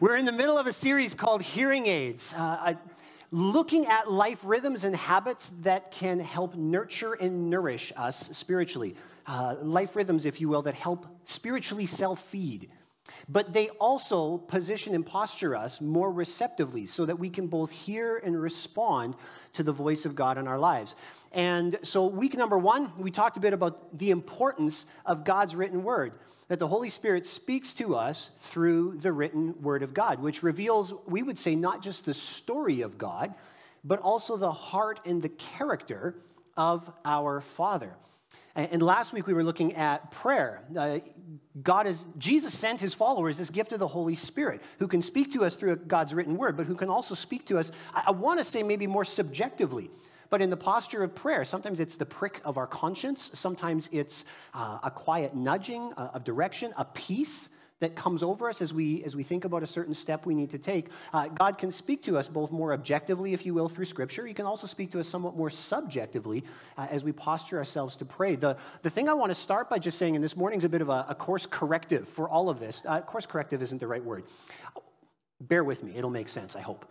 We're in the middle of a series called Hearing Aids, uh, looking at life rhythms and habits that can help nurture and nourish us spiritually. Uh, life rhythms, if you will, that help spiritually self feed. But they also position and posture us more receptively so that we can both hear and respond to the voice of God in our lives. And so, week number one, we talked a bit about the importance of God's written word that the Holy Spirit speaks to us through the written Word of God, which reveals, we would say, not just the story of God, but also the heart and the character of our Father. And last week we were looking at prayer. Uh, God is, Jesus sent his followers this gift of the Holy Spirit who can speak to us through God's written word, but who can also speak to us, I, I want to say maybe more subjectively but in the posture of prayer, sometimes it's the prick of our conscience, sometimes it's uh, a quiet nudging uh, of direction, a peace that comes over us as we as we think about a certain step we need to take. Uh, God can speak to us both more objectively, if you will, through Scripture. He can also speak to us somewhat more subjectively uh, as we posture ourselves to pray. The the thing I want to start by just saying, and this morning's a bit of a, a course corrective for all of this. Uh, course corrective isn't the right word. Bear with me; it'll make sense. I hope.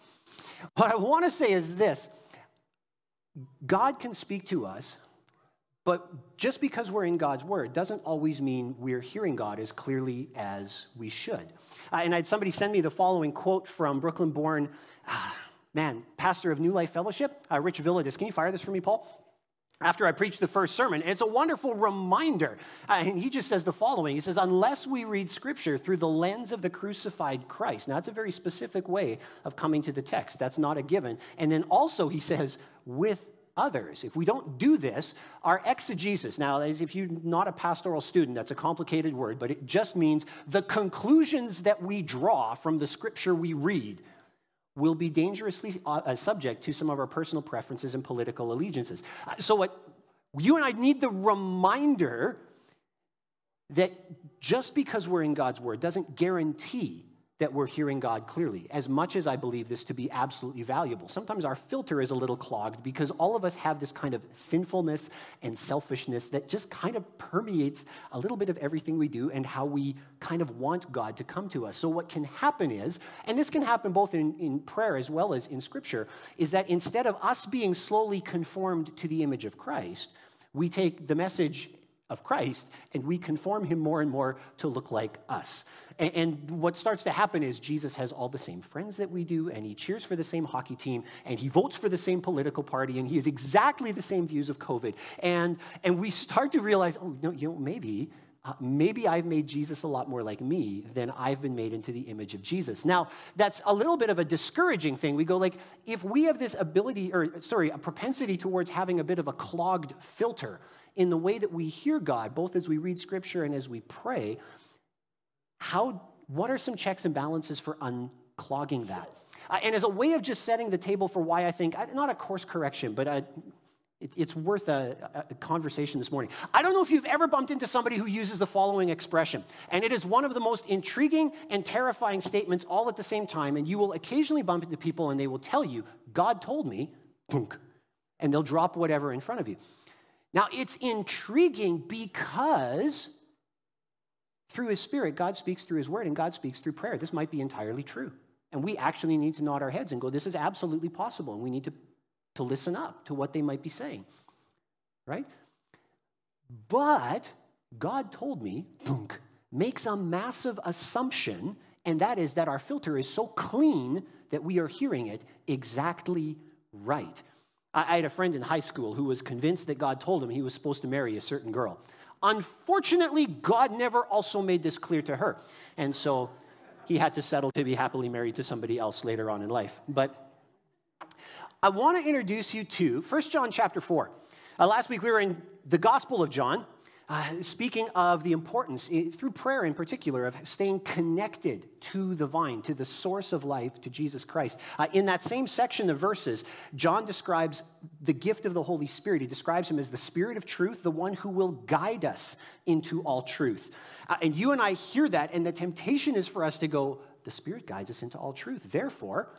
What I want to say is this God can speak to us, but just because we're in God's word doesn't always mean we're hearing God as clearly as we should. Uh, and I had somebody send me the following quote from Brooklyn born, uh, man, pastor of New Life Fellowship, uh, Rich Villodas. Can you fire this for me, Paul? after I preached the first sermon. It's a wonderful reminder. Uh, and he just says the following He says, Unless we read scripture through the lens of the crucified Christ. Now, that's a very specific way of coming to the text. That's not a given. And then also, he says, with others. If we don't do this, our exegesis, now, if you're not a pastoral student, that's a complicated word, but it just means the conclusions that we draw from the scripture we read will be dangerously uh, subject to some of our personal preferences and political allegiances. So, what you and I need the reminder that just because we're in God's word doesn't guarantee that we're hearing God clearly, as much as I believe this to be absolutely valuable. Sometimes our filter is a little clogged because all of us have this kind of sinfulness and selfishness that just kind of permeates a little bit of everything we do and how we kind of want God to come to us. So, what can happen is, and this can happen both in, in prayer as well as in scripture, is that instead of us being slowly conformed to the image of Christ, we take the message of Christ and we conform him more and more to look like us. And, and, what starts to happen is Jesus has all the same friends that we do, and he cheers for the same hockey team, and he votes for the same political party, and he has exactly the same views of COVID. And, and we start to realize, oh, no, you know, maybe. Uh, maybe I've made Jesus a lot more like me than I've been made into the image of Jesus. Now, that's a little bit of a discouraging thing. We go like, if we have this ability, or sorry, a propensity towards having a bit of a clogged filter in the way that we hear God, both as we read scripture and as we pray, how, what are some checks and balances for unclogging that? Uh, and as a way of just setting the table for why I think, not a course correction, but a, it, it's worth a, a, conversation this morning. I don't know if you've ever bumped into somebody who uses the following expression, and it is one of the most intriguing and terrifying statements all at the same time. And you will occasionally bump into people and they will tell you, God told me, and they'll drop whatever in front of you. Now, it's intriguing because through his spirit, God speaks through his word and God speaks through prayer. This might be entirely true. And we actually need to nod our heads and go, this is absolutely possible. And we need to, to listen up to what they might be saying. Right? But God told me, thunk, makes a massive assumption, and that is that our filter is so clean that we are hearing it exactly right. I had a friend in high school who was convinced that God told him he was supposed to marry a certain girl. Unfortunately, God never also made this clear to her. And so he had to settle to be happily married to somebody else later on in life. But I want to introduce you to 1 John chapter 4. Uh, last week we were in the Gospel of John. Uh, speaking of the importance, through prayer in particular, of staying connected to the vine, to the source of life, to Jesus Christ. Uh, in that same section of verses, John describes the gift of the Holy Spirit. He describes him as the Spirit of truth, the one who will guide us into all truth. Uh, and you and I hear that, and the temptation is for us to go, the Spirit guides us into all truth. Therefore,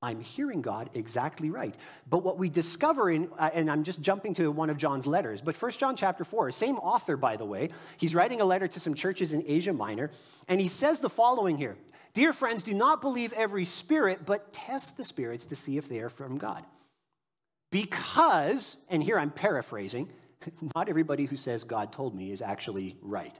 I'm hearing God exactly right. But what we discover in, uh, and I'm just jumping to one of John's letters, but First John chapter 4, same author, by the way, he's writing a letter to some churches in Asia Minor, and he says the following here Dear friends, do not believe every spirit, but test the spirits to see if they are from God. Because, and here I'm paraphrasing, not everybody who says God told me is actually right.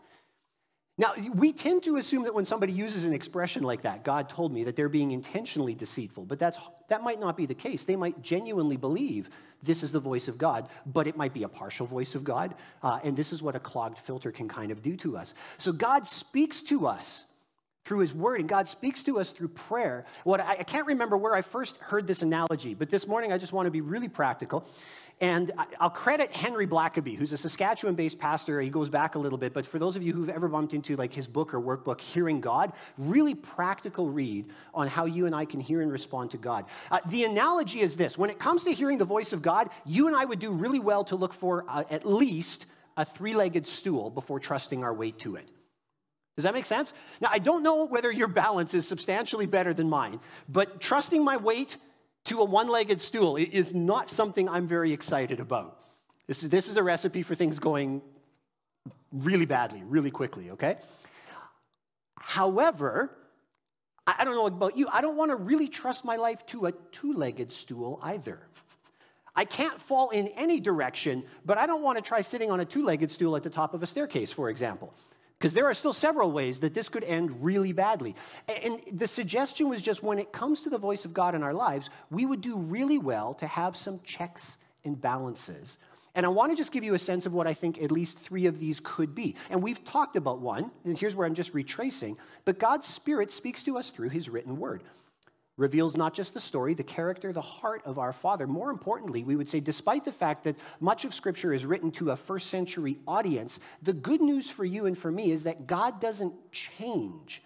Now, we tend to assume that when somebody uses an expression like that, God told me, that they're being intentionally deceitful. But that's, that might not be the case. They might genuinely believe this is the voice of God, but it might be a partial voice of God. Uh, and this is what a clogged filter can kind of do to us. So God speaks to us through his word, and God speaks to us through prayer. What I, can't remember where I first heard this analogy, but this morning I just want to be really practical. And I'll credit Henry Blackaby, who's a Saskatchewan based pastor. He goes back a little bit, but for those of you who've ever bumped into like his book or workbook, Hearing God, really practical read on how you and I can hear and respond to God. Uh, the analogy is this when it comes to hearing the voice of God, you and I would do really well to look for uh, at least a three legged stool before trusting our weight to it. Does that make sense? Now, I don't know whether your balance is substantially better than mine, but trusting my weight to a one legged stool is not something I'm very excited about. This is, this is a recipe for things going really badly, really quickly, okay? However, I don't know about you, I don't want to really trust my life to a two legged stool either. I can't fall in any direction, but I don't want to try sitting on a two legged stool at the top of a staircase, for example. Because there are still several ways that this could end really badly. And the suggestion was just when it comes to the voice of God in our lives, we would do really well to have some checks and balances. And I want to just give you a sense of what I think at least three of these could be. And we've talked about one, and here's where I'm just retracing. But God's Spirit speaks to us through His written word reveals not just the story, the character, the heart of our Father. More importantly, we would say, despite the fact that much of Scripture is written to a first century audience, the good news for you and for me is that God doesn't change.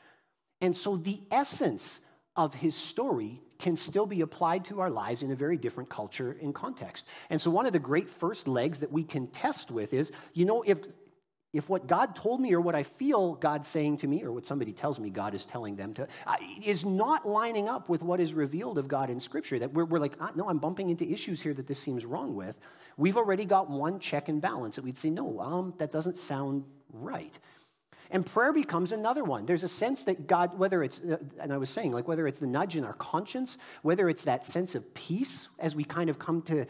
And so the essence of his story can still be applied to our lives in a very different culture and context. And so, one of the great first legs that we can test with is you know, if if what God told me or what I feel God saying to me or what somebody tells me God is telling them to is not lining up with what is revealed of God in Scripture, that we're, we're like, ah, no, I'm bumping into issues here that this seems wrong with, we've already got one check and balance that we'd say, no, um, that doesn't sound right. And prayer becomes another one. There's a sense that God, whether it's, uh, and I was saying, like whether it's the nudge in our conscience, whether it's that sense of peace as we kind of come to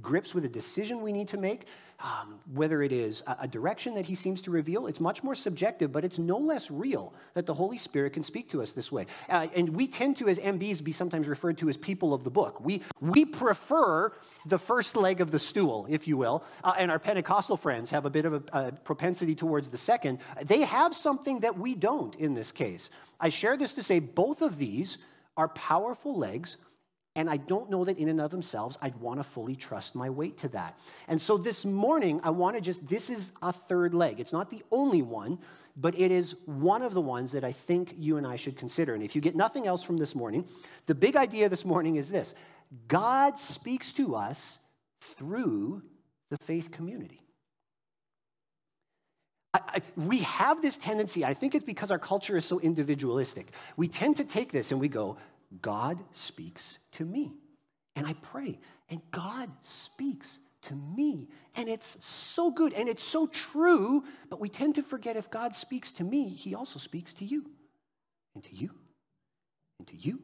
grips with a decision we need to make, um, whether it is a, a, direction that he seems to reveal, it's much more subjective, but it's no less real that the Holy Spirit can speak to us this way. Uh, and we tend to, as MBs, be sometimes referred to as people of the book. We, we prefer the first leg of the stool, if you will, uh, and our Pentecostal friends have a bit of a, a propensity towards the second. They have something that we don't in this case. I share this to say both of these are powerful legs and I don't know that in and of themselves I'd want to fully trust my weight to that. And so this morning, I want to just, this is a third leg. It's not the only one, but it is one of the ones that I think you and I should consider. And if you get nothing else from this morning, the big idea this morning is this God speaks to us through the faith community. I, I, we have this tendency, I think it's because our culture is so individualistic. We tend to take this and we go, God speaks to me. And I pray, and God speaks to me. And it's so good and it's so true, but we tend to forget if God speaks to me, He also speaks to you, and to you, and to you,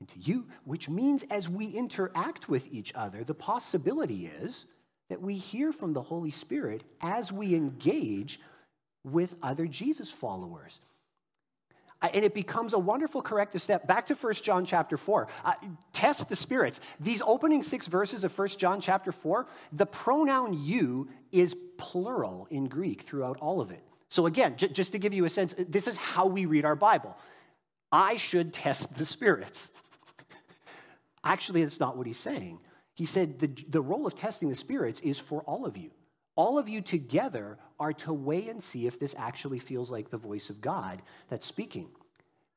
and to you, which means as we interact with each other, the possibility is that we hear from the Holy Spirit as we engage with other Jesus followers and it becomes a wonderful corrective step. Back to 1 john chapter 4 uh, test the spirits. These opening six verses of 1 john chapter 4 the pronoun you is plural in greek throughout all of it. So again j- just to give you a sense this is how we read our bible. I should test the spirits. Actually that's not what he's saying. He said the, the role of testing the spirits is for all of you all of you together are to weigh and see if this actually feels like the voice of God that's speaking.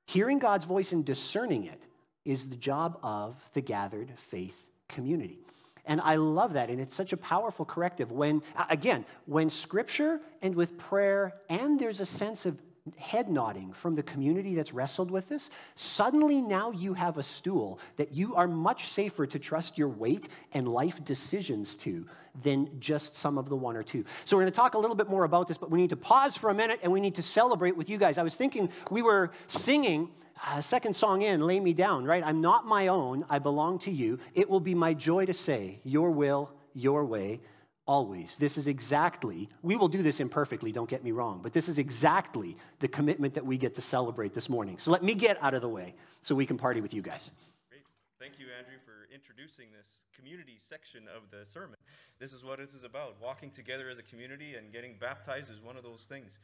Hearing God's voice and discerning it is the job of the gathered faith community. And I love that. And it's such a powerful corrective when, again, when scripture and with prayer, and there's a sense of head nodding from the community that's wrestled with this, suddenly now you have a stool that you are much safer to trust your weight and life decisions to than just some of the one or two. So we're going to talk a little bit more about this, but we need to pause for a minute and we need to celebrate with you guys. I was thinking we were singing uh, second song in, Lay Me Down, right? I'm not my own, I belong to you. It will be my joy to say, Your will, your way, always. This is exactly, we will do this imperfectly, don't get me wrong, but this is exactly the commitment that we get to celebrate this morning. So let me get out of the way so we can party with you guys. Great. Thank you, Andrew, for introducing this community section of the sermon. This is what this is about. Walking together as a community and getting baptized is one of those things.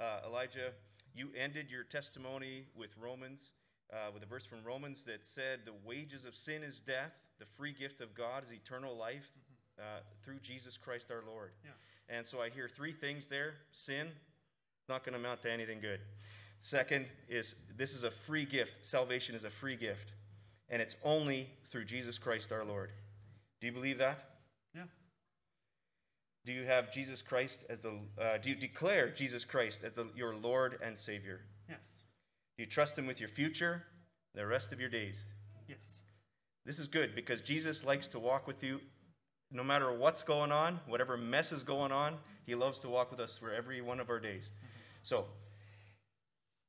Uh, Elijah, you ended your testimony with Romans, uh, with a verse from Romans that said, The wages of sin is death, the free gift of God is eternal life uh, through Jesus Christ our Lord. Yeah. And so I hear three things there sin, not going to amount to anything good. Second is this is a free gift. Salvation is a free gift. And it's only through Jesus Christ our Lord. Do you believe that? Yeah. Do you have Jesus Christ as the, uh, do you declare Jesus Christ as the, your Lord and Savior? Yes. Do you trust Him with your future, the rest of your days? Yes. This is good because Jesus likes to walk with you no matter what's going on, whatever mess is going on, He loves to walk with us for every one of our days. So,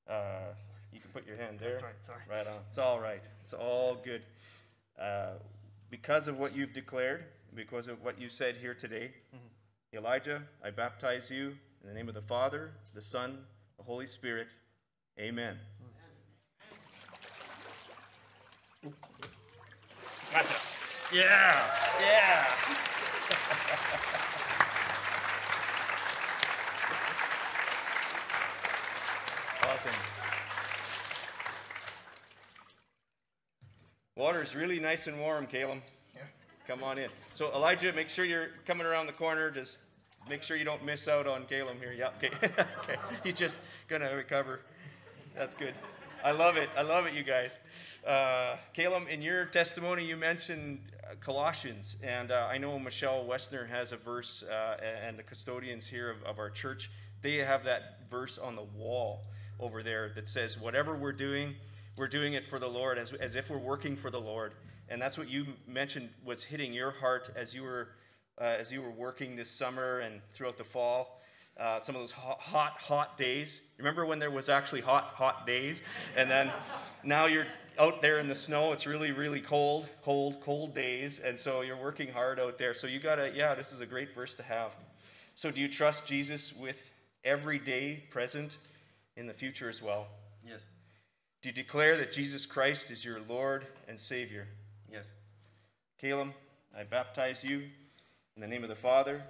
uh, you can put your hand there. That's right, sorry. Right on. It's all right. It's all good. Uh, because of what you've declared, because of what you said here today, mm-hmm. Elijah, I baptize you in the name of the Father, the Son, the Holy Spirit. Amen. Gotcha. Yeah, yeah. awesome. Water is really nice and warm, Caleb. Yeah. Come on in. So Elijah, make sure you're coming around the corner. Just make sure you don't miss out on Caleb here. Yeah, okay. okay. He's just gonna recover. That's good. I love it. I love it, you guys. Uh, Caleb, in your testimony, you mentioned uh, Colossians, and uh, I know Michelle Westner has a verse, uh, and the custodians here of, of, our church, they have that verse on the wall over there that says, Whatever we're doing, we're doing it for the Lord, as, as if we're working for the Lord. And that's what you mentioned was hitting your heart as you were, uh, as you were working this summer and throughout the fall uh, some of those hot, hot, hot days. Remember when there was actually hot, hot days? And then now you're out there in the snow. It's really, really cold, cold, cold days. And so you're working hard out there. So you got to, yeah, this is a great verse to have. So do you trust Jesus with every day present in the future as well? Yes. Do you declare that Jesus Christ is your Lord and Savior? Yes. Caleb, I baptize you in the name of the Father,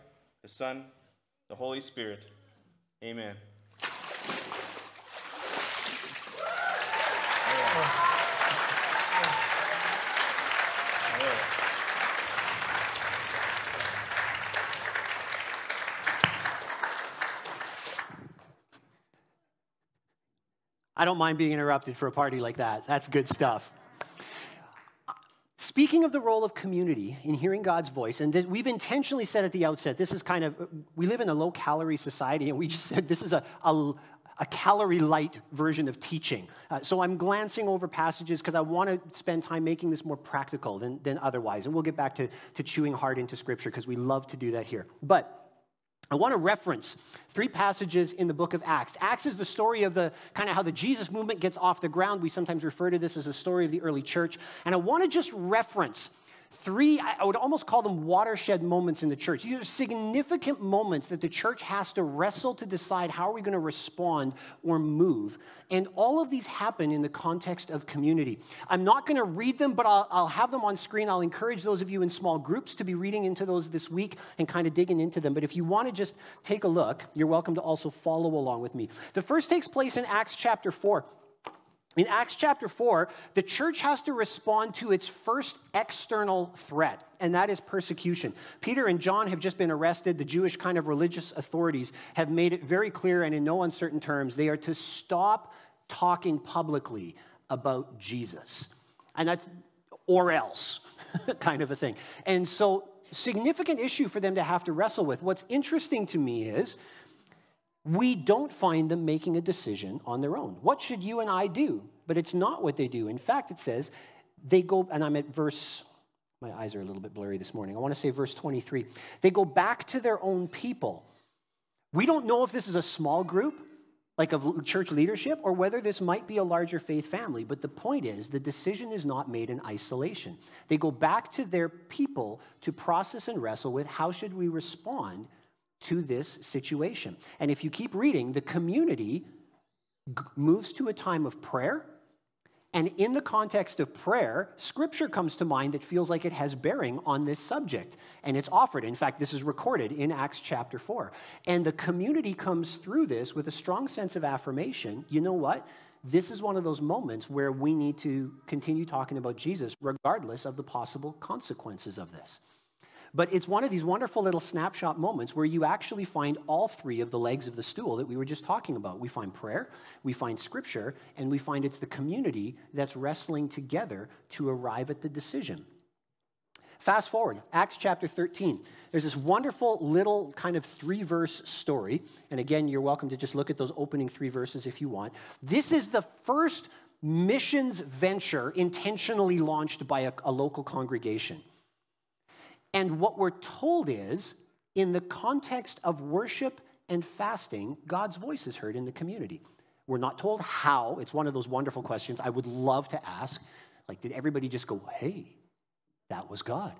the Son, the Holy Spirit. Amen. I don't mind being interrupted for a party like that. That's good stuff. Speaking of the role of community in hearing God's voice, and we've intentionally said at the outset, this is kind of, we live in a low calorie society, and we just said this is a, a, a calorie light version of teaching. Uh, so I'm glancing over passages because I want to spend time making this more practical than, than otherwise. And we'll get back to, to chewing hard into Scripture because we love to do that here. But I want to reference three passages in the book of Acts. Acts is the story of the kind of how the Jesus movement gets off the ground. We sometimes refer to this as the story of the early church. And I want to just reference three, I would almost call them watershed moments in the church. These are significant moments that the church has to wrestle to decide how are we going to respond or move. And all of these happen in the context of community. I'm not going to read them, but I'll, I'll have them on screen. I'll encourage those of you in small groups to be reading into those this week and kind of digging into them. But if you want to just take a look, you're welcome to also follow along with me. The first takes place in Acts chapter 4. In Acts chapter 4, the church has to respond to its first external threat, and that is persecution. Peter and John have just been arrested. The Jewish kind of religious authorities have made it very clear and in no uncertain terms they are to stop talking publicly about Jesus. And that's, or else, kind of a thing. And so, significant issue for them to have to wrestle with. What's interesting to me is we don't find them making a decision on their own. What should you and I do? But it's not what they do. In fact, it says they go, and I'm at verse, my eyes are a little bit blurry this morning. I want to say verse 23. They go back to their own people. We don't know if this is a small group, like of church leadership, or whether this might be a larger faith family. But the point is, the decision is not made in isolation. They go back to their people to process and wrestle with how should we respond to this situation. And if you keep reading, the community moves to a time of prayer and in the context of prayer, scripture comes to mind that feels like it has bearing on this subject. And it's offered. In fact, this is recorded in Acts chapter 4. And the community comes through this with a strong sense of affirmation. You know what? This is one of those moments where we need to continue talking about Jesus, regardless of the possible consequences of this. But it's one of these wonderful little snapshot moments where you actually find all three of the legs of the stool that we were just talking about. We find prayer, we find scripture, and we find it's the community that's wrestling together to arrive at the decision. Fast forward, Acts chapter 13. There's this wonderful little kind of three verse story. And again, you're welcome to just look at those opening three verses if you want. This is the first missions venture intentionally launched by a, a local congregation. And what we're told is, in the context of worship and fasting, God's voice is heard in the community. We're not told how. It's one of those wonderful questions I would love to ask. Like, did everybody just go, hey, that was God?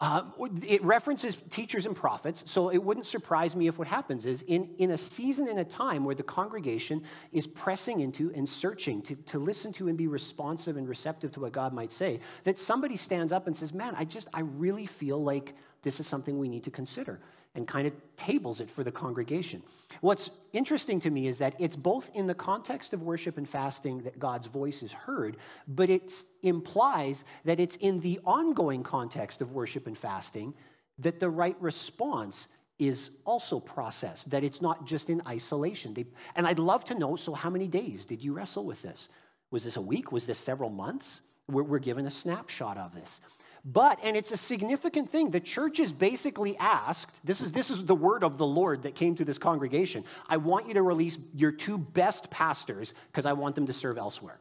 Uh, it references teachers and prophets, so it wouldn't surprise me if what happens is in, in a season and a time where the congregation is pressing into and searching to, to listen to and be responsive and receptive to what God might say, that somebody stands up and says, Man, I just, I really feel like this is something we need to consider and kind of tables it for the congregation. What's interesting to me is that it's both in the context of worship and fasting that God's voice is heard, but it implies that it's in the ongoing context of worship and fasting that the right response is also processed, that it's not just in isolation. They, and I'd love to know so, how many days did you wrestle with this? Was this a week? Was this several months? We're, we're given a snapshot of this. But, and it's a significant thing, the church is basically asked this is, this is the word of the Lord that came to this congregation. I want you to release your two best pastors because I want them to serve elsewhere.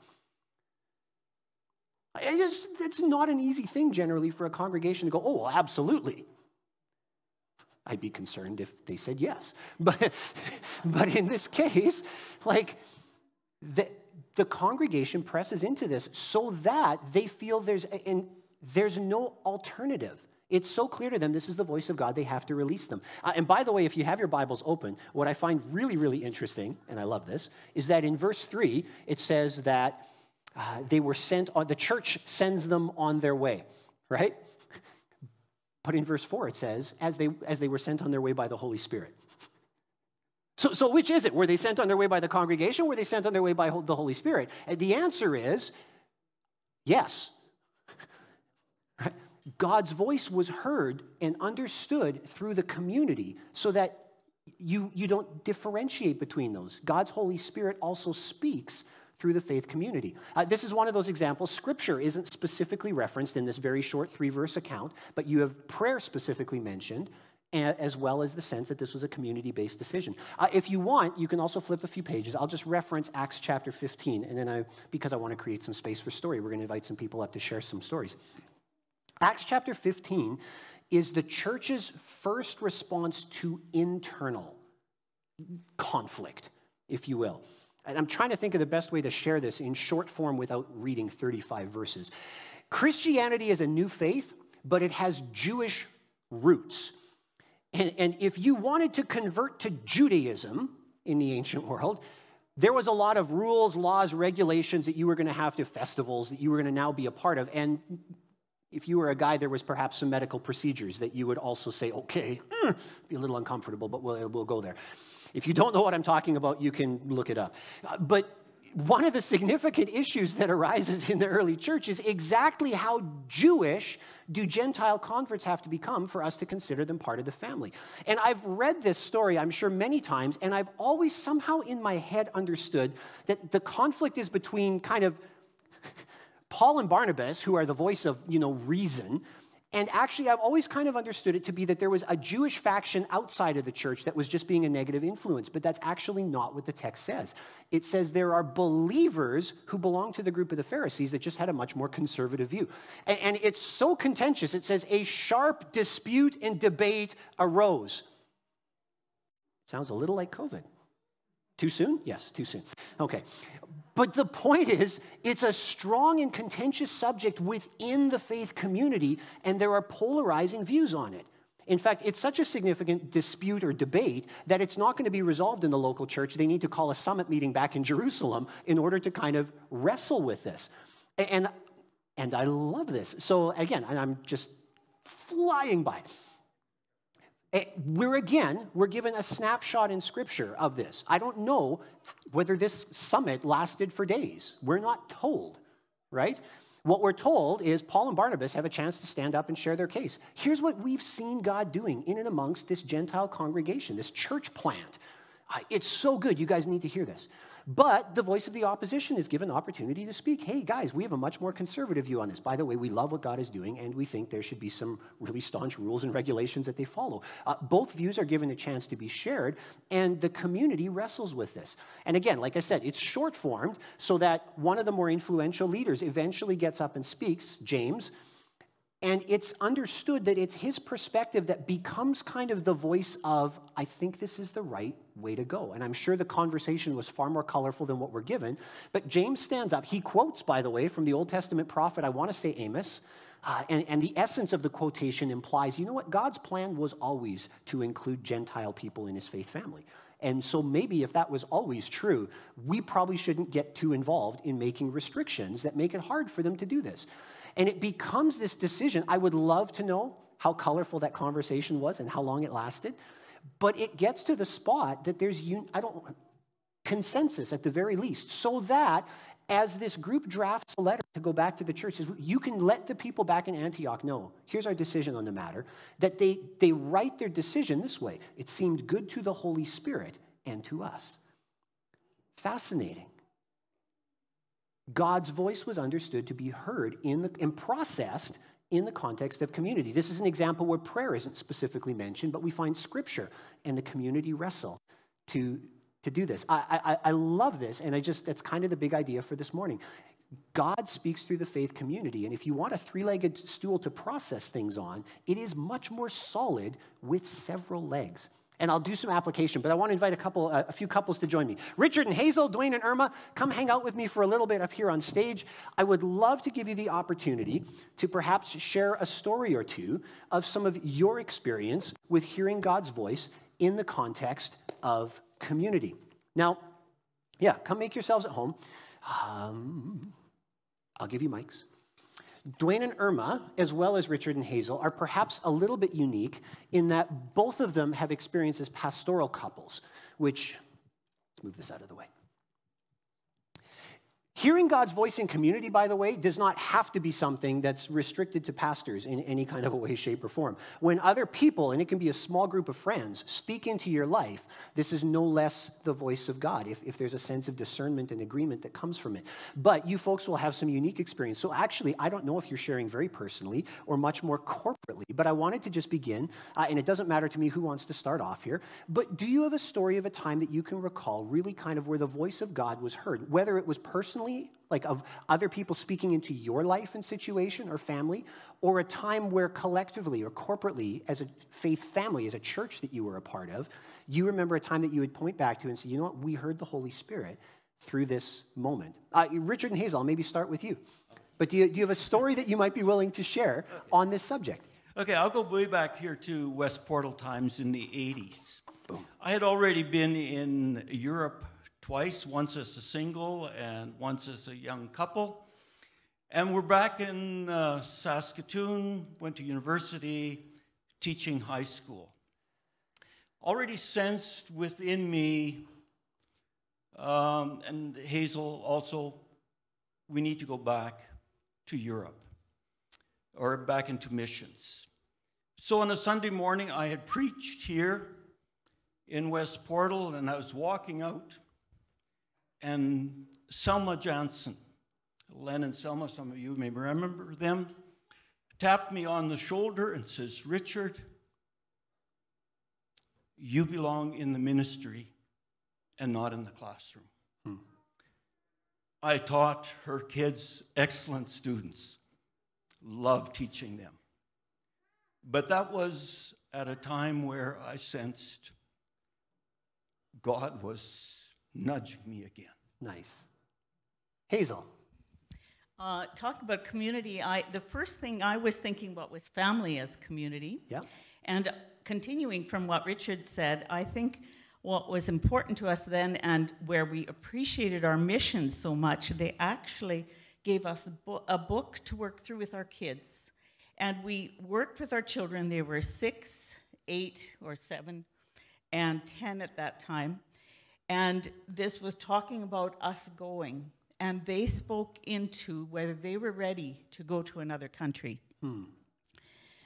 It's, it's not an easy thing generally for a congregation to go, oh, well, absolutely. I'd be concerned if they said yes. But, but in this case, like, the, the congregation presses into this so that they feel there's, and there's no alternative. It's so clear to them this is the voice of God, they have to release them. Uh, and by the way, if you have your Bibles open, what I find really, really interesting, and I love this, is that in verse 3, it says that uh, they were sent on, the church sends them on their way, right? But in verse 4, it says, as they, as they were sent on their way by the Holy Spirit. So, so which is it? Were they sent on their way by the congregation? Were they sent on their way by the Holy Spirit? And the answer is yes. God's voice was heard and understood through the community so that you, you don't differentiate between those. God's Holy Spirit also speaks through the faith community. Uh, this is one of those examples. Scripture isn't specifically referenced in this very short three verse account, but you have prayer specifically mentioned, as well as the sense that this was a community based decision. Uh, if you want, you can also flip a few pages. I'll just reference Acts chapter 15, and then I, because I want to create some space for story, we're going to invite some people up to share some stories. Acts chapter 15 is the church's first response to internal conflict, if you will. And I'm trying to think of the best way to share this in short form without reading 35 verses. Christianity is a new faith, but it has Jewish roots. And, and if you wanted to convert to Judaism in the ancient world, there was a lot of rules, laws, regulations that you were going to have to, festivals that you were going to now be a part of. And if you were a guy, there was perhaps some medical procedures that you would also say, okay, mm, be a little uncomfortable, but we'll, we'll go there. If you don't know what I'm talking about, you can look it up. But one of the significant issues that arises in the early church is exactly how Jewish do Gentile converts have to become for us to consider them part of the family? And I've read this story, I'm sure, many times, and I've always somehow in my head understood that the conflict is between kind of Paul and Barnabas, who are the voice of, you know, reason, And actually, I've always kind of understood it to be that there was a Jewish faction outside of the church that was just being a negative influence, but that's actually not what the text says. It says there are believers who belong to the group of the Pharisees that just had a much more conservative view. And, and it's so contentious. It says a sharp dispute and debate arose. Sounds a little like COVID. Too soon? Yes, too soon. Okay. But the point is, it's a strong and contentious subject within the faith community, and there are polarizing views on it. In fact, it's such a significant dispute or debate that it's not going to be resolved in the local church. They need to call a summit meeting back in Jerusalem in order to kind of wrestle with this. And, and I love this. So, again, I'm just flying by. Eh, we're again, we're given a snapshot in scripture of this. I don't know whether this summit lasted for days. We're not told, right? What we're told is Paul and Barnabas have a chance to stand up and share their case. Here's what we've seen God doing in and amongst this Gentile congregation, this church plant. It's so good. You guys need to hear this. But the voice of the opposition is given opportunity to speak. Hey, guys, we have a much more conservative view on this. By the way, we love what God is doing, and we think there should be some really staunch rules and regulations that they follow. Uh, both views are given a chance to be shared, and the community wrestles with this. And again, like I said, it's short formed so that one of the more influential leaders eventually gets up and speaks, James. And it's understood that it's his perspective that becomes kind of the voice of, I think this is the right way to go. And I'm sure the conversation was far more colorful than what we're given. But James stands up. He quotes, by the way, from the Old Testament prophet, I want to say Amos. Uh, and, and the essence of the quotation implies, you know what? God's plan was always to include Gentile people in his faith family. And so maybe if that was always true, we probably shouldn't get too involved in making restrictions that make it hard for them to do this. And it becomes this decision. I would love to know how colorful that conversation was and how long it lasted. But it gets to the spot that there's, I don't, consensus at the very least, so that as this group drafts a letter to go back to the church, you can let the people back in Antioch know, here's our decision on the matter, that they, they write their decision this way. It seemed good to the Holy Spirit and to us. Fascinating. God's voice was understood to be heard in the, and processed in the context of community. This is an example where prayer isn't specifically mentioned, but we find scripture and the community wrestle to, to do this. I, I, I love this, and I just, that's kind of the big idea for this morning. God speaks through the faith community, and if you want a three legged stool to process things on, it is much more solid with several legs and I'll do some application, but I want to invite a couple, a few couples to join me. Richard and Hazel, Dwayne and Irma, come hang out with me for a little bit up here on stage. I would love to give you the opportunity to perhaps share a story or two of some of your experience with hearing God's voice in the context of community. Now, yeah, come make yourselves at home. Um, I'll give you mics. Dwayne and Irma, as well as Richard and Hazel, are perhaps a little bit unique in that both of them have experienced as pastoral couples, which, let's move this out of the way. Hearing God's voice in community, by the way, does not have to be something that's restricted to pastors in any kind of a way, shape, or form. When other people, and it can be a small group of friends, speak into your life, this is no less the voice of God if, if there's a sense of discernment and agreement that comes from it. But you folks will have some unique experience. So actually, I don't know if you're sharing very personally or much more corporately, but I wanted to just begin, uh, and it doesn't matter to me who wants to start off here, but do you have a story of a time that you can recall really kind of where the voice of God was heard, whether it was personally like of other people speaking into your life and situation or family, or a time where collectively or corporately, as a faith family, as a church that you were a part of, you remember a time that you would point back to and say, you know what, we heard the Holy Spirit through this moment. Uh, Richard and Hazel, I'll maybe start with you. But do you, do you have a story that you might be willing to share on this subject? Okay, I'll go way back here to West Portal times in the 80s. Boom. I had already been in Europe twice, once as a single and once as a young couple. And we're back in uh, Saskatoon, went to university, teaching high school. Already sensed within me, um, and Hazel also, we need to go back to Europe or back into missions. So on a Sunday morning, I had preached here in West Portal, and I was walking out and Selma Johnson. Len and Selma, some of you may remember them, tapped me on the shoulder and says, Richard, you belong in the ministry and not in the classroom. Hmm. I taught her kids, excellent students, love teaching them. But that was at a time where I sensed God was nudging me again. Nice. Hazel. Uh, talking about community, I, the first thing I was thinking about was family as community. Yeah. And continuing from what Richard said, I think what was important to us then and where we appreciated our mission so much, they actually gave us a book to work through with our kids. And we worked with our children. They were six, eight, or seven, and 10 at that time. And this was talking about us going. And they spoke into whether they were ready to go to another country. Hmm.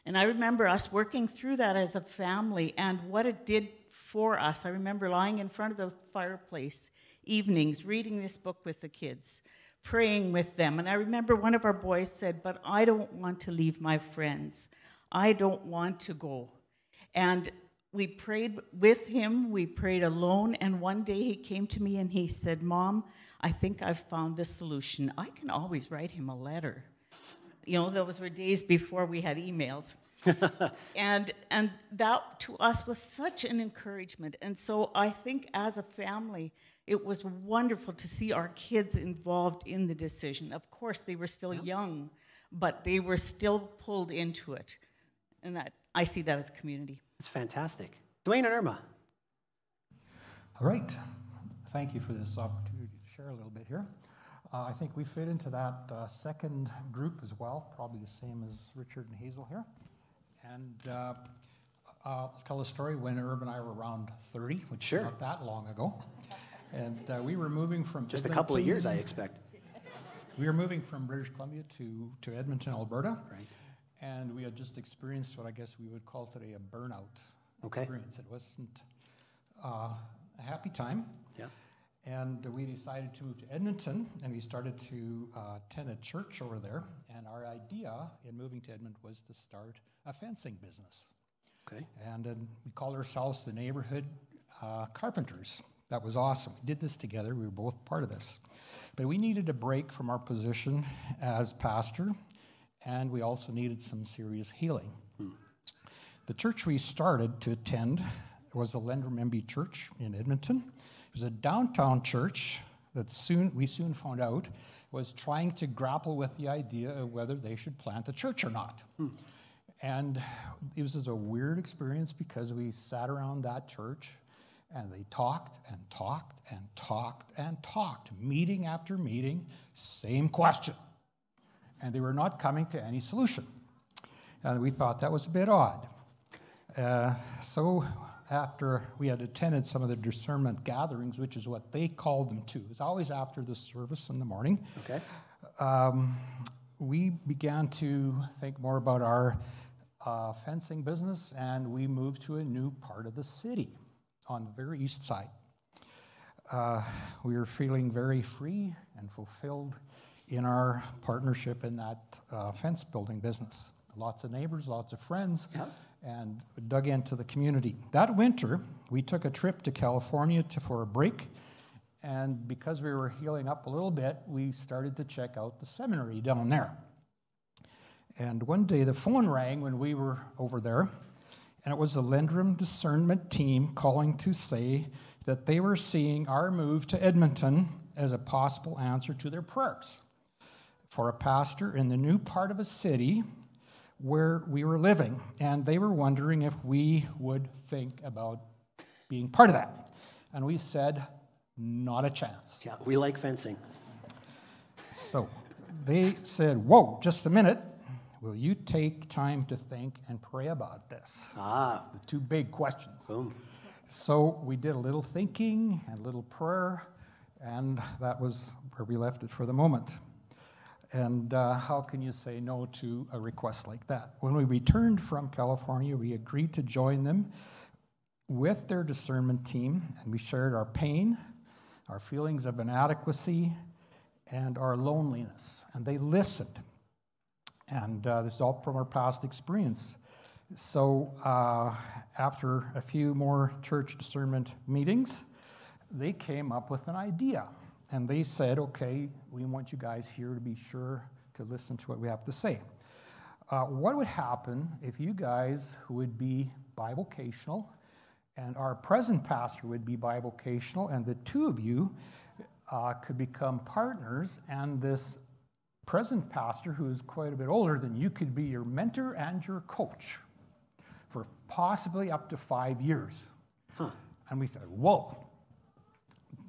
And I remember us working through that as a family and what it did for us. I remember lying in front of the fireplace evenings, reading this book with the kids, praying with them. And I remember one of our boys said, But I don't want to leave my friends. I don't want to go. And we prayed with him, we prayed alone, and one day he came to me and he said, Mom, I think I've found the solution. I can always write him a letter. You know, those were days before we had emails. and and that to us was such an encouragement. And so I think as a family, it was wonderful to see our kids involved in the decision. Of course, they were still yeah. young, but they were still pulled into it. And that I see that as community. It's fantastic. Dwayne and Irma. All right. Thank you for this opportunity to share a little bit here. Uh, I think we fit into that uh, second group as well, probably the same as Richard and Hazel here. And uh, I'll tell a story when Irma and I were around 30, which sure. is not that long ago. And uh, we were moving from just Edmonton, a couple of years, I expect. We were moving from British Columbia to, to Edmonton, Alberta. Right. And we had just experienced what I guess we would call today a burnout okay. experience. It wasn't uh, a happy time. Yeah. And we decided to move to Edmonton, and we started to uh, attend a church over there. And our idea in moving to Edmonton was to start a fencing business. Okay. And uh, we called ourselves the neighborhood uh, carpenters. That was awesome. We did this together. We were both part of this. But we needed a break from our position as pastor, and we also needed some serious healing. Hmm. The church we started to attend was the Lendrum MB Church in Edmonton. It was a downtown church that soon we soon found out was trying to grapple with the idea of whether they should plant a church or not. Hmm. And it was just a weird experience because we sat around that church and they talked and talked and talked and talked, meeting after meeting, same question. And they were not coming to any solution. And we thought that was a bit odd. Uh, so after we had attended some of the discernment gatherings, which is what they called them to. It's always after the service in the morning. Okay. Um, we began to think more about our uh, fencing business, and we moved to a new part of the city on the very east side. Uh, we were feeling very free and fulfilled in our partnership in that uh, fence building business. Lots of neighbors, lots of friends. And dug into the community. That winter, we took a trip to California to, for a break, and because we were healing up a little bit, we started to check out the seminary down there. And one day the phone rang when we were over there, and it was the Lendrum discernment team calling to say that they were seeing our move to Edmonton as a possible answer to their prayers for a pastor in the new part of a city where we were living, and they were wondering if we would think about being part of that. And we said, not a chance. Yeah, we like fencing. So they said, Whoa, just a minute. Will you take time to think and pray about this? Ah. The two big questions. Boom. So we did a little thinking and a little prayer, and that was where we left it for the moment. And uh, how can you say no to a request like that? When we returned from California, we agreed to join them with their discernment team, and we shared our pain, our feelings of inadequacy, and our loneliness. And they listened. And uh, this is all from our past experience. So, uh, after a few more church discernment meetings, they came up with an idea. And they said, okay, we want you guys here to be sure to listen to what we have to say. Uh, what would happen if you guys would be bivocational and our present pastor would be bivocational, and the two of you uh, could become partners, and this present pastor, who is quite a bit older than you, could be your mentor and your coach for possibly up to five years. Huh. And we said, Whoa,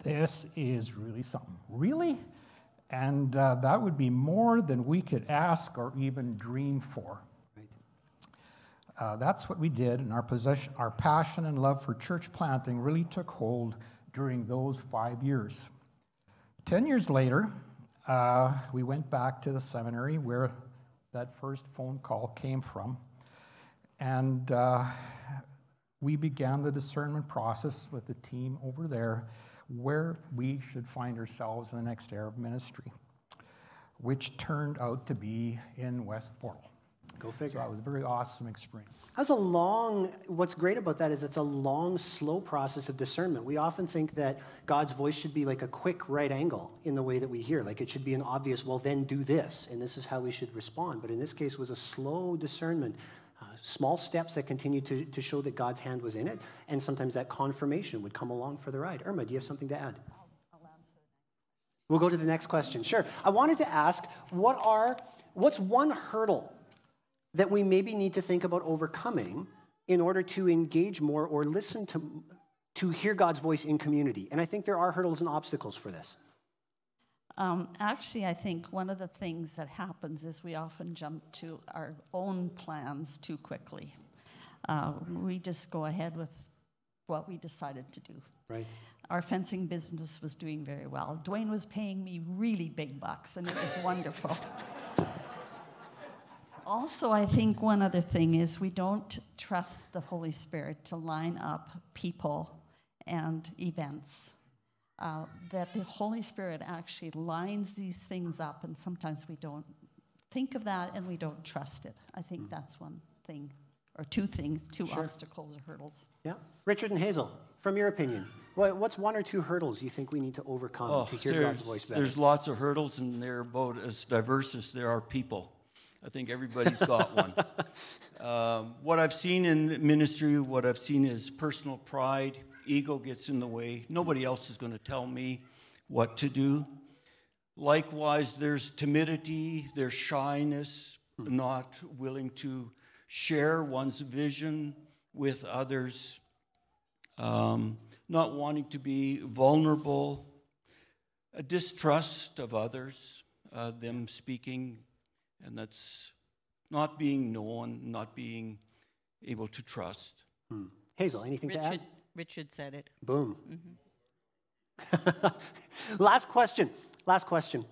this is really something. Really? And uh, that would be more than we could ask or even dream for. Uh, that's what we did, and our, possession, our passion and love for church planting really took hold during those five years. Ten years later, uh, we went back to the seminary where that first phone call came from, and uh, we began the discernment process with the team over there where we should find ourselves in the next era of ministry, which turned out to be in West Portal. Go figure. So it was a very awesome experience. That's a long, what's great about that is it's a long, slow process of discernment. We often think that God's voice should be like a quick right angle in the way that we hear. Like it should be an obvious, well, then do this, and this is how we should respond. But in this case, was a slow discernment, uh, small steps that continue to, to show that God's hand was in it, and sometimes that confirmation would come along for the ride. Irma, do you have something to add? We'll go to the next question. Sure. I wanted to ask, what are, what's one hurdle that we maybe need to think about overcoming in order to engage more or listen to, to hear God's voice in community. And I think there are hurdles and obstacles for this. Um, actually, I think one of the things that happens is we often jump to our own plans too quickly. Uh, we just go ahead with what we decided to do. Right. Our fencing business was doing very well. Dwayne was paying me really big bucks, and it was wonderful. also, I think one other thing is we don't trust the Holy Spirit to line up people and events. Uh, that the Holy Spirit actually lines these things up, and sometimes we don't think of that and we don't trust it. I think mm. that's one thing, or two things, two sure. obstacles or hurdles. Yeah. Richard and Hazel, from your opinion, what's one or two hurdles you think we need to overcome oh, to hear God's voice better? There's lots of hurdles, and they're about as diverse as there are people. I think everybody's got one. Um, what I've seen in ministry, what I've seen is personal pride, ego gets in the way. Nobody else is going to tell me what to do. Likewise, there's timidity, there's shyness, not willing to share one's vision with others, um, not wanting to be vulnerable, a distrust of others, uh, them speaking and that's not being known, not being able to trust. Hmm. Hazel, anything Richard, to add? Richard said it. Boom. Mm-hmm. Last question. Last question.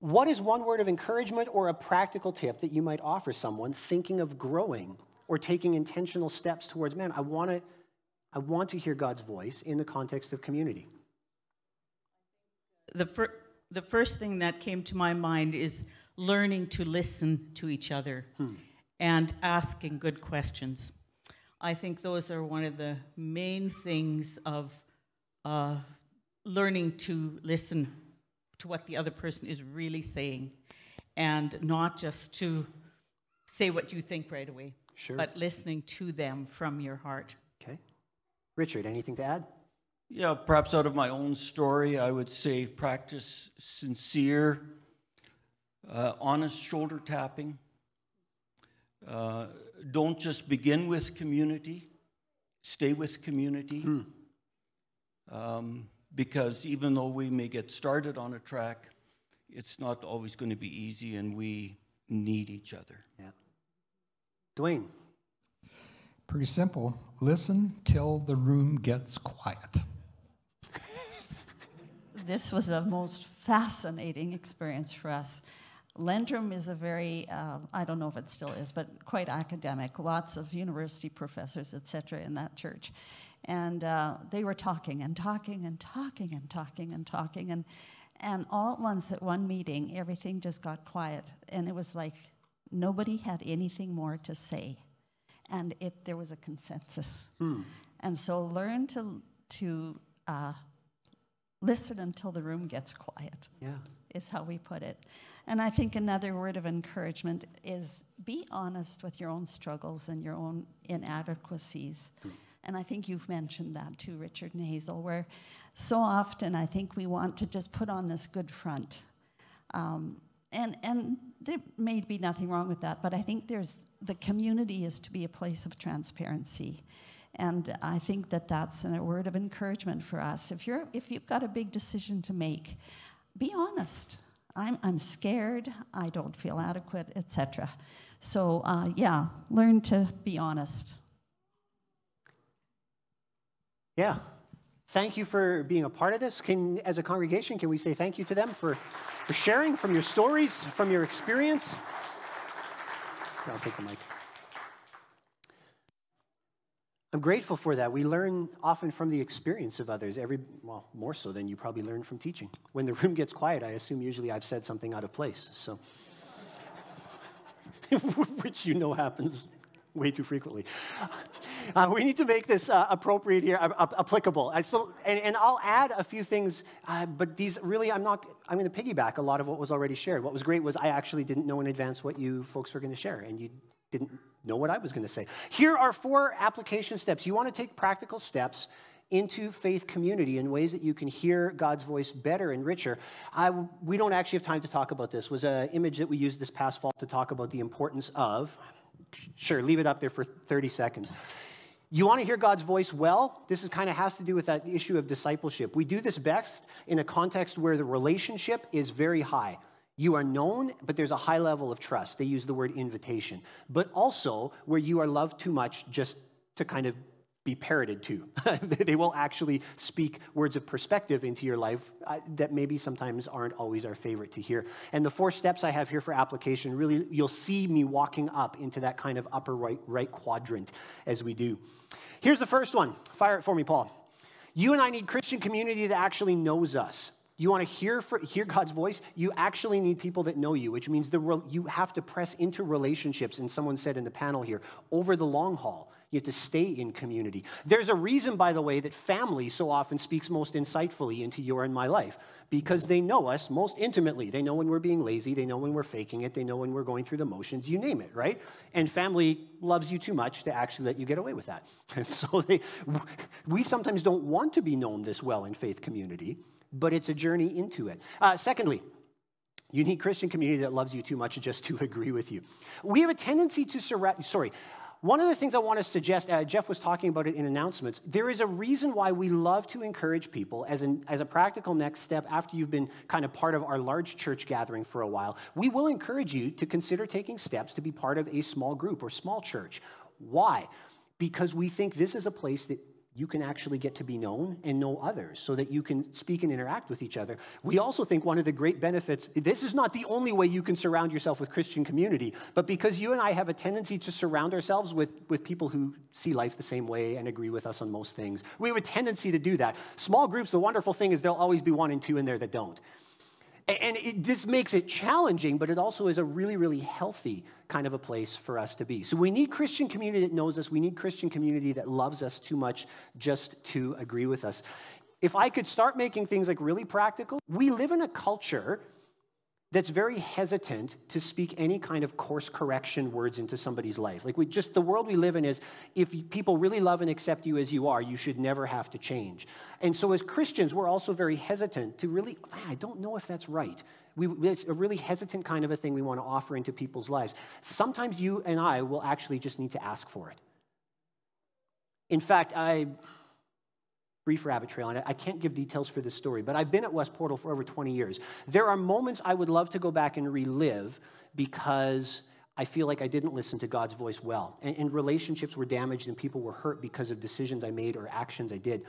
What is one word of encouragement or a practical tip that you might offer someone thinking of growing or taking intentional steps towards man? I want to I want to hear God's voice in the context of community. The, fir- the first thing that came to my mind is learning to listen to each other hmm. and asking good questions. I think those are one of the main things of uh, learning to listen to what the other person is really saying and not just to say what you think right away, sure. but listening to them from your heart. Okay. Richard, anything to add? Yeah, perhaps out of my own story, I would say practice sincere uh, honest shoulder tapping. Uh, don't just begin with community, stay with community. Hmm. Um, because even though we may get started on a track, it's not always going to be easy, and we need each other. Yeah. Dwayne. Pretty simple. Listen till the room gets quiet. this was the most fascinating experience for us. Lendrum is a very, uh, I don't know if it still is, but quite academic. Lots of university professors, et cetera, in that church. And uh, they were talking and talking and talking and talking and talking. And, And all at once at one meeting, everything just got quiet. And it was like nobody had anything more to say. And it, there was a consensus. And so learn to, to uh, listen until the room gets quiet Yeah. Is how we put it. And I think another word of encouragement is be honest with your own struggles and your own inadequacies. And I think you've mentioned that too, Richard and Hazel, where so often I think we want to just put on this good front. Um, and, and there may be nothing wrong with that, but I think there's the community is to be a place of transparency. And I think that that's a word of encouragement for us. If, you're, if you've got a big decision to make, be honest. I'm, I'm scared, I don't feel adequate, etc. So, uh, yeah, learn to be honest. Yeah. Thank you for being a part of this. Can, as a congregation, can we say thank you to them for, for sharing from your stories, from your experience? I'll take the mic. I'm grateful for that. We learn often from the experience of others, every, well, more so than you probably learn from teaching. When the room gets quiet, I assume usually I've said something out of place. So, which you know happens way too frequently. Uh, we need to make this uh, appropriate here, uh, applicable. I still, and, and, I'll add a few things, uh, but these really, I'm not, I'm going to piggyback a lot of what was already shared. What was great was I actually didn't know in advance what you folks were going to share, and you didn't know what I was going to say. Here are four application steps. You want to take practical steps into faith community in ways that you can hear God's voice better and richer. I, we don't actually have time to talk about this. Was an image that we used this past fall to talk about the importance of. Sure, leave it up there for 30 seconds. You want to hear God's voice well? This is kind of has to do with that issue of discipleship. We do this best in a context where the relationship is very high. You are known, but there's a high level of trust. They use the word invitation. But also where you are loved too much just to kind of be parroted to. they will actually speak words of perspective into your life uh, that maybe sometimes aren't always our favorite to hear. And the four steps I have here for application really, you'll see me walking up into that kind of upper right, right quadrant as we do. Here's the first one. Fire it for me, Paul. You and I need Christian community that actually knows us. You want to hear, for, hear God's voice? You actually need people that know you, which means the, you have to press into relationships, and someone said in the panel here, over the long haul. You have to stay in community. There's a reason, by the way, that family so often speaks most insightfully into your and my life because they know us most intimately. They know when we're being lazy, they know when we're faking it, they know when we're going through the motions, you name it, right? And family loves you too much to actually let you get away with that. And so they, we sometimes don't want to be known this well in faith community, but it's a journey into it. Uh, secondly, you need Christian community that loves you too much just to agree with you. We have a tendency to surround, sorry, one of the things I want to suggest, uh, Jeff was talking about it in announcements, there is a reason why we love to encourage people as, an, as a practical next step after you've been kind of part of our large church gathering for a while. We will encourage you to consider taking steps to be part of a small group or small church. Why? Because we think this is a place that you can actually get to be known and know others so that you can speak and interact with each other. We also think one of the great benefits, this is not the only way you can surround yourself with Christian community, but because you and I have a tendency to surround ourselves with, with people who see life the same way and agree with us on most things, we have a tendency to do that. Small groups, the wonderful thing is there'll always be one and two in there that don't. And it, this makes it challenging, but it also is a really, really healthy kind of a place for us to be. So we need Christian community that knows us. We need Christian community that loves us too much just to agree with us. If I could start making things like really practical, we live in a culture that's very hesitant to speak any kind of course correction words into somebody's life. Like we just the world we live in is if people really love and accept you as you are, you should never have to change. And so as Christians, we're also very hesitant to really I don't know if that's right. We, it's a really hesitant kind of a thing we want to offer into people's lives. Sometimes you and I will actually just need to ask for it. In fact, I brief rabbit trail, and I can't give details for this story, but I've been at West Portal for over 20 years. There are moments I would love to go back and relive because I feel like I didn't listen to God's voice well. And, and, relationships were damaged and people were hurt because of decisions I made or actions I did.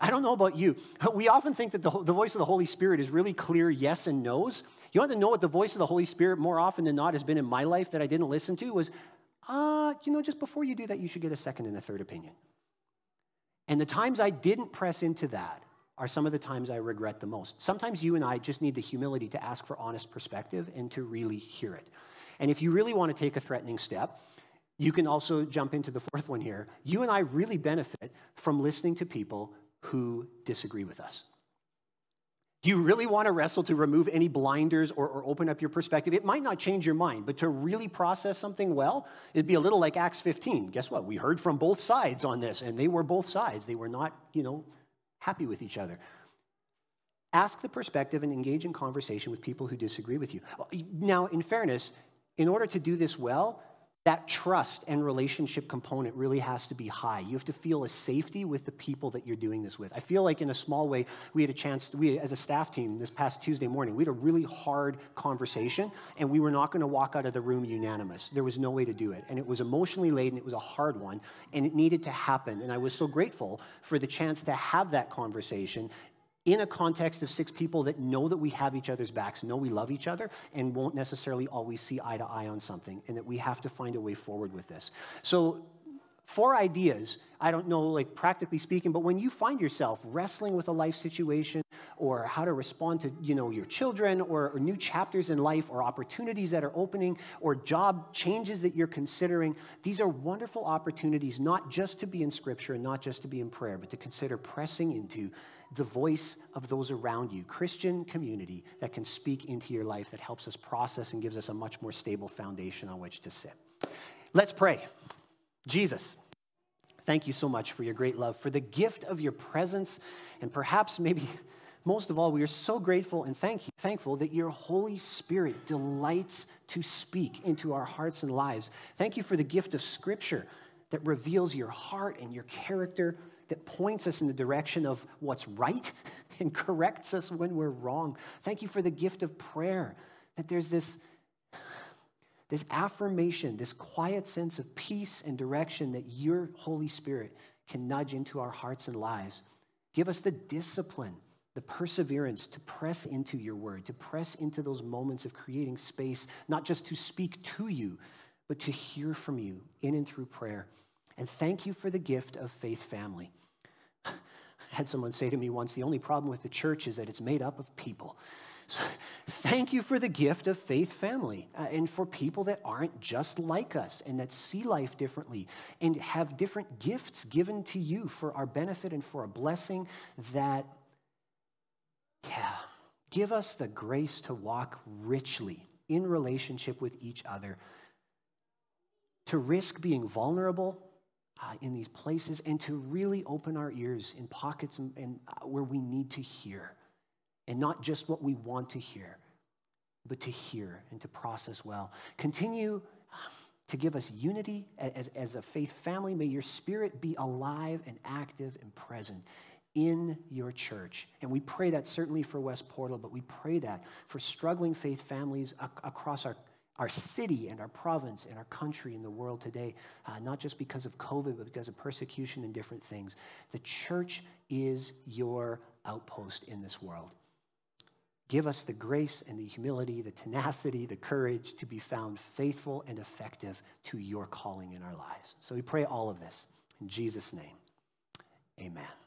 I don't know about you. We often think that the, the voice of the Holy Spirit is really clear yes and no's. You want to know what the voice of the Holy Spirit more often than not has been in my life that I didn't listen to was, uh, you know, just before you do that, you should get a second and a third opinion. And the times I didn't press into that are some of the times I regret the most. Sometimes you and I just need the humility to ask for honest perspective and to really hear it. And if you really want to take a threatening step, you can also jump into the fourth one here. You and I really benefit from listening to people who disagree with us. Do you really want to wrestle to remove any blinders or, or, open up your perspective? It might not change your mind, but to really process something well, it'd be a little like Acts 15. Guess what? We heard from both sides on this, and they were both sides. They were not, you know, happy with each other. Ask the perspective and engage in conversation with people who disagree with you. Now, in fairness, in order to do this well, that trust and relationship component really has to be high. You have to feel a safety with the people that you're doing this with. I feel like in a small way, we had a chance, we as a staff team this past Tuesday morning, we had a really hard conversation and we were not going to walk out of the room unanimous. There was no way to do it. And it was emotionally laden, it was a hard one, and it needed to happen. And I was so grateful for the chance to have that conversation in a context of six people that know that we have each other's backs, know we love each other, and won't necessarily always see eye to eye on something, and that we have to find a way forward with this. So, four ideas, I don't know, like practically speaking, but when you find yourself wrestling with a life situation or how to respond to, you know, your children or, or new chapters in life or opportunities that are opening or job changes that you're considering, these are wonderful opportunities not just to be in scripture and not just to be in prayer, but to consider pressing into the voice of those around you, Christian community that can speak into your life that helps us process and gives us a much more stable foundation on which to sit. Let's pray. Jesus, thank you so much for your great love, for the gift of your presence, and perhaps maybe most of all, we are so grateful and thank you, thankful that your Holy Spirit delights to speak into our hearts and lives. Thank you for the gift of Scripture that reveals your heart and your character that points us in the direction of what's right and corrects us when we're wrong. Thank you for the gift of prayer, that there's this, this affirmation, this quiet sense of peace and direction that your Holy Spirit can nudge into our hearts and lives. Give us the discipline, the perseverance to press into your word, to press into those moments of creating space, not just to speak to you, but to hear from you in and through prayer. And thank you for the gift of faith family. I had someone say to me once the only problem with the church is that it's made up of people. So, thank you for the gift of faith family uh, and for people that aren't just like us and that see life differently and have different gifts given to you for our benefit and for a blessing that, yeah, give us the grace to walk richly in relationship with each other, to risk being vulnerable uh, in these places and to really open our ears in pockets and, and uh, where we need to hear. And not just what we want to hear, but to hear and to process well. Continue um, to give us unity as, as a faith family. May your spirit be alive and active and present in your church. And we pray that certainly for West Portal, but we pray that for struggling faith families ac- across our our city and our province and our country and the world today, uh, not just because of COVID, but because of persecution and different things. The church is your outpost in this world. Give us the grace and the humility, the tenacity, the courage to be found faithful and effective to your calling in our lives. So we pray all of this in Jesus' name. Amen.